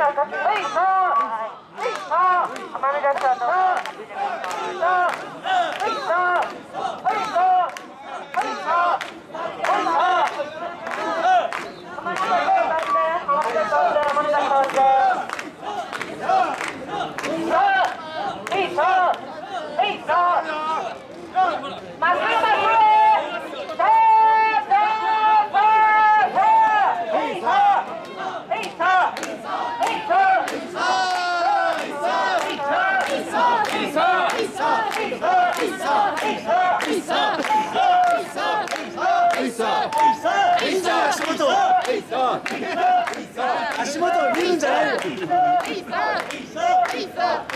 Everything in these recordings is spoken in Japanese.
さん、はい、の、足元を見るんじゃないよ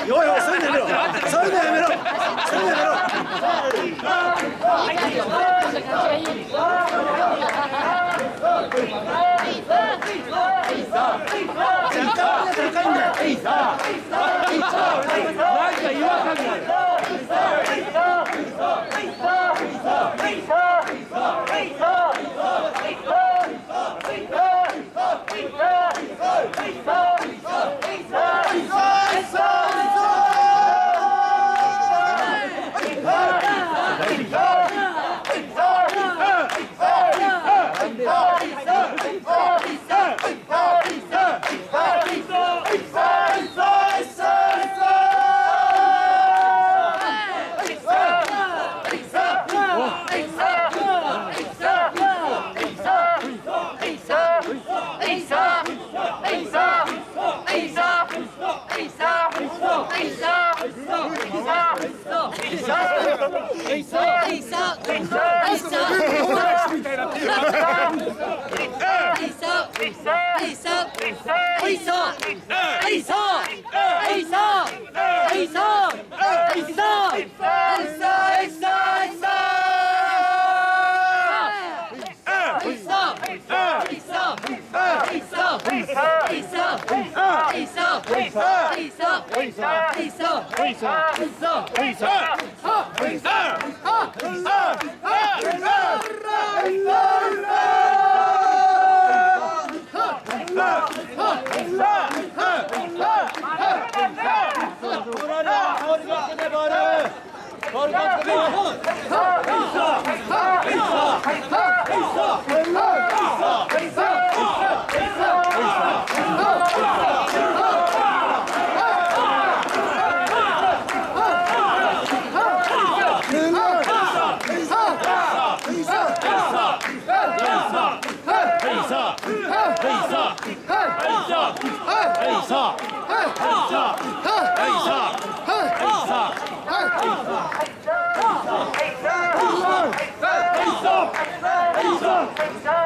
よいよそういうのやめろそういうのやめろそういうのやめろ若干高いんだいそういそういそうみたいなっていういそういそういそういそういそういそう 의사 의사 의사 의사 의사 의사 의사 의사 의사 의사 さあ。